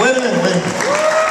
Vuelve.